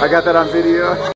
I got that on video.